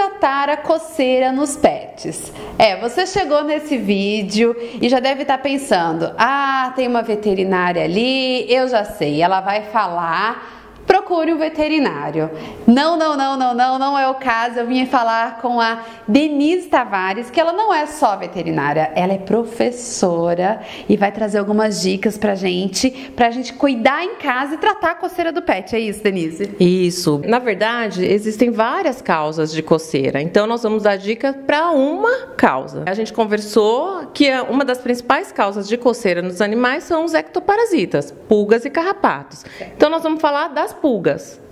tratar a coceira nos pets? É, você chegou nesse vídeo e já deve estar pensando: ah, tem uma veterinária ali, eu já sei, ela vai falar procure um veterinário. Não, não, não, não, não, não é o caso. Eu vim falar com a Denise Tavares, que ela não é só veterinária, ela é professora e vai trazer algumas dicas pra gente, pra gente cuidar em casa e tratar a coceira do pet. É isso, Denise? Isso. Na verdade, existem várias causas de coceira. Então nós vamos dar dica para uma causa. A gente conversou que uma das principais causas de coceira nos animais são os ectoparasitas, pulgas e carrapatos. Então nós vamos falar das pulgas,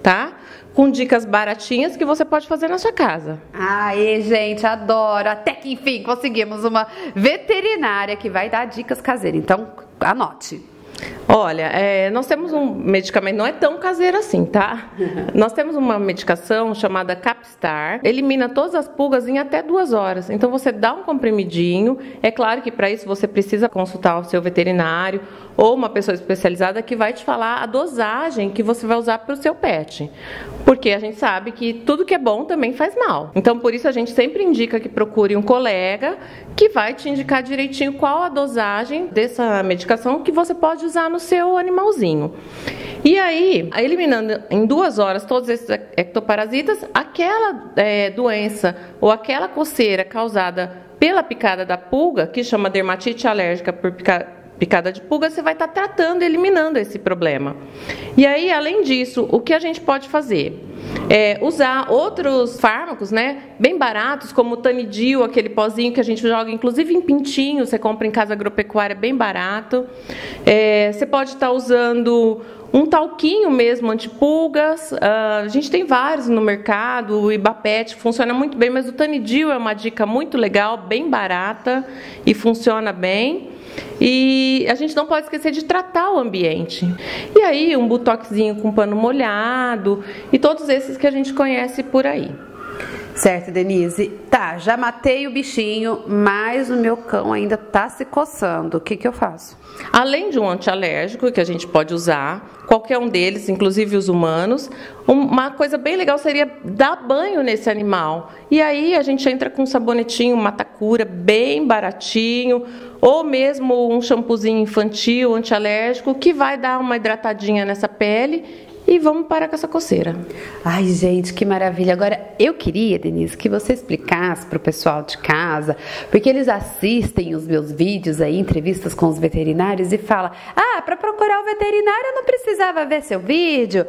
tá? Com dicas baratinhas que você pode fazer na sua casa. Ai, gente, adoro. Até que enfim conseguimos uma veterinária que vai dar dicas caseiras. Então, anote. Olha, é, nós temos um medicamento, não é tão caseiro assim, tá? nós temos uma medicação chamada Capstar, elimina todas as pulgas em até duas horas. Então você dá um comprimidinho. É claro que para isso você precisa consultar o seu veterinário ou uma pessoa especializada que vai te falar a dosagem que você vai usar para o seu pet. Porque a gente sabe que tudo que é bom também faz mal. Então por isso a gente sempre indica que procure um colega que vai te indicar direitinho qual a dosagem dessa medicação que você pode usar no seu animalzinho. E aí, eliminando em duas horas todos esses ectoparasitas, aquela é, doença ou aquela coceira causada pela picada da pulga, que chama dermatite alérgica por picada de pulga, você vai estar tratando, eliminando esse problema. E aí, além disso, o que a gente pode fazer? É, usar outros fármacos, né, bem baratos, como o Tanidil, aquele pozinho que a gente joga, inclusive em pintinho, você compra em casa agropecuária bem barato. É, você pode estar usando um talquinho mesmo antipulgas. Uh, a gente tem vários no mercado, o Ibapet funciona muito bem, mas o Tanidil é uma dica muito legal, bem barata e funciona bem. E a gente não pode esquecer de tratar o ambiente. E aí, um butoxinho com pano molhado e todos esses que a gente conhece por aí. Certo, Denise. Tá, já matei o bichinho, mas o meu cão ainda tá se coçando. O que, que eu faço? Além de um antialérgico que a gente pode usar, qualquer um deles, inclusive os humanos, uma coisa bem legal seria dar banho nesse animal. E aí a gente entra com um sabonetinho, uma matacura bem baratinho, ou mesmo um shampoozinho infantil, antialérgico, que vai dar uma hidratadinha nessa pele e vamos parar com essa coceira. Ai, gente, que maravilha. Agora, eu queria, Denise, que você explicasse para o pessoal de casa, porque eles assistem os meus vídeos aí, entrevistas com os veterinários e falam: "Ah, para procurar o veterinário eu não precisava ver seu vídeo".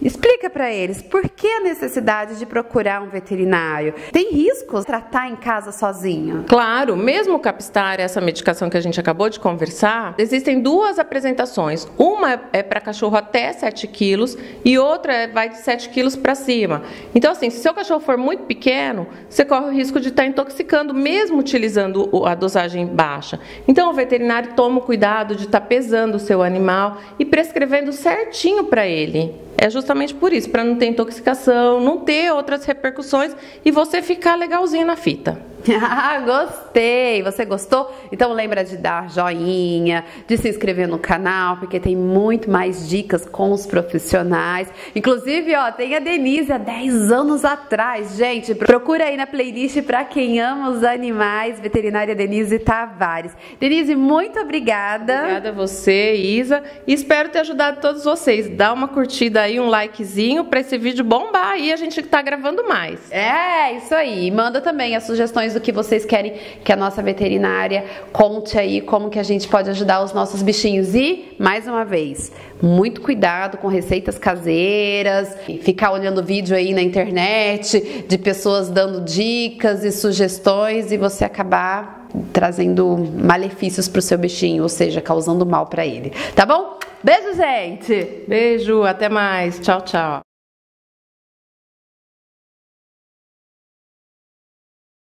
Explica para eles por que a necessidade de procurar um veterinário. Tem riscos tratar em casa sozinho? Claro, mesmo o Capstar, essa medicação que a gente acabou de conversar, existem duas apresentações. Uma é para cachorro até 7 quilos e outra vai de 7 quilos para cima. Então, assim, se seu cachorro for muito pequeno, você corre o risco de estar tá intoxicando, mesmo utilizando a dosagem baixa. Então, o veterinário toma o cuidado de estar tá pesando o seu animal e prescrevendo certinho para ele é justamente por isso, para não ter intoxicação, não ter outras repercussões e você ficar legalzinho na fita. Ah, gostei! Você gostou? Então lembra de dar joinha, de se inscrever no canal, porque tem muito mais dicas com os profissionais. Inclusive, ó, tem a Denise há 10 anos atrás, gente. Procura aí na playlist para quem ama os animais, veterinária Denise Tavares. Denise, muito obrigada. Obrigada a você, Isa, e espero ter ajudado todos vocês. Dá uma curtida aí, um likezinho para esse vídeo bombar e a gente tá gravando mais. É, isso aí. Manda também as sugestões do que vocês querem que a nossa veterinária conte aí como que a gente pode ajudar os nossos bichinhos. E, mais uma vez, muito cuidado com receitas caseiras, ficar olhando vídeo aí na internet de pessoas dando dicas e sugestões e você acabar trazendo malefícios para o seu bichinho, ou seja, causando mal para ele. Tá bom? Beijo, gente! Beijo, até mais. Tchau, tchau.